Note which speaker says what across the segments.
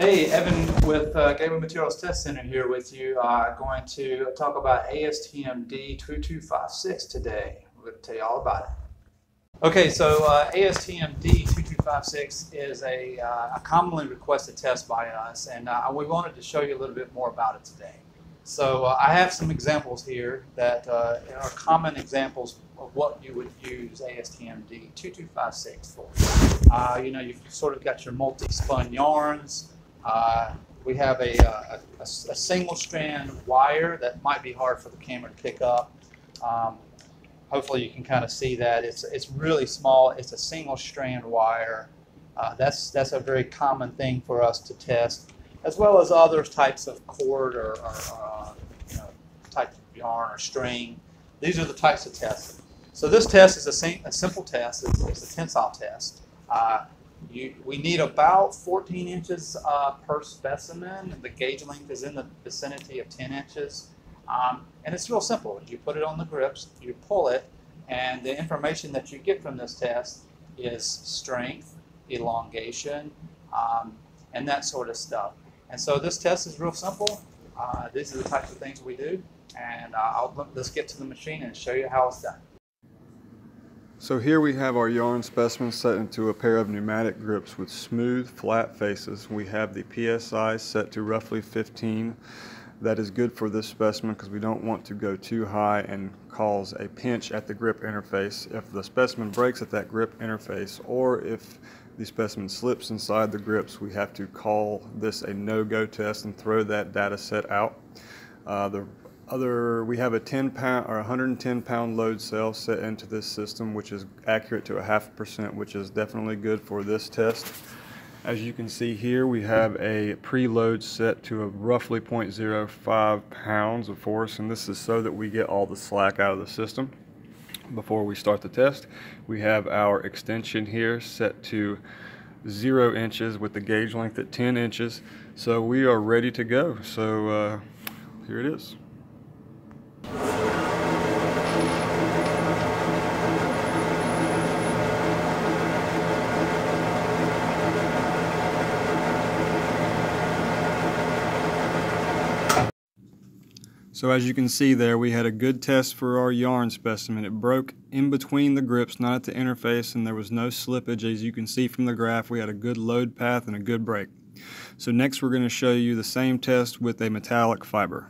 Speaker 1: Hey, Evan with uh, Gateway Materials Test Center here with you. Uh, going to talk about ASTM D2256 today. We're going to tell you all about it. Okay, so uh, ASTM D2256 is a, uh, a, commonly requested test by us, and uh, we wanted to show you a little bit more about it today. So uh, I have some examples here that uh, are common examples of what you would use ASTM D2256 for. You know, you've sort of got your multi-spun yarns. Uh, we have a, uh, a, a, single strand wire that might be hard for the camera to pick up. Um, hopefully you can kind of see that. It's, it's really small. It's a single strand wire. Uh, that's, that's a very common thing for us to test as well as other types of cord or, or uh, you know, type of yarn or string. These are the types of tests. So this test is a, a simple test. It's, it's, a tensile test. Uh, you, we need about 14 inches uh, per specimen. The gauge length is in the vicinity of 10 inches. Um, and it's real simple. You put it on the grips, you pull it, and the information that you get from this test is strength, elongation, um, and that sort of stuff. And so this test is real simple. Uh, these are the types of things we do. And uh, I'll, let's get to the machine and show you how it's done.
Speaker 2: So here we have our yarn specimen set into a pair of pneumatic grips with smooth, flat faces. We have the PSI set to roughly 15. That is good for this specimen because we don't want to go too high and cause a pinch at the grip interface. If the specimen breaks at that grip interface or if the specimen slips inside the grips, we have to call this a no-go test and throw that data set out. Uh, the other, we have a 10 pound or 110 pound load cell set into this system, which is accurate to a half percent, which is definitely good for this test. As you can see here, we have a preload set to a roughly 0.05 pounds of force, and this is so that we get all the slack out of the system before we start the test. We have our extension here set to zero inches with the gauge length at 10 inches. So we are ready to go. So uh, here it is. So as you can see there, we had a good test for our yarn specimen. It broke in between the grips, not at the interface, and there was no slippage. As you can see from the graph, we had a good load path and a good break. So next we're going to show you the same test with a metallic fiber.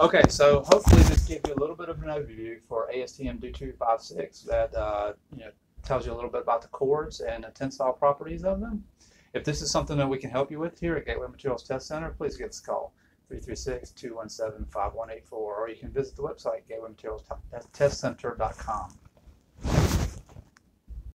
Speaker 1: Okay, so hopefully this gives you a little bit of an overview for ASTM D256 that uh, you know, tells you a little bit about the cords and the tensile properties of them. If this is something that we can help you with here at Gateway Materials Test Center, please give us a call, 336-217-5184, or you can visit the website, gatewaymaterialstestcenter.com.